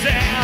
easy.